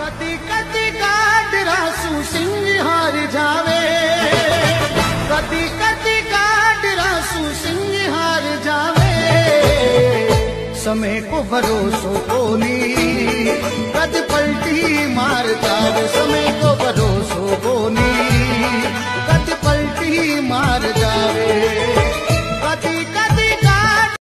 कति कति का डिरासू सिंह हार जावे। कदी कदी का रासू सिंह हार जावे। समय को भरोसो बोली कद पलटी मार जावे। समय को भरोसो बोली कद पलटी मार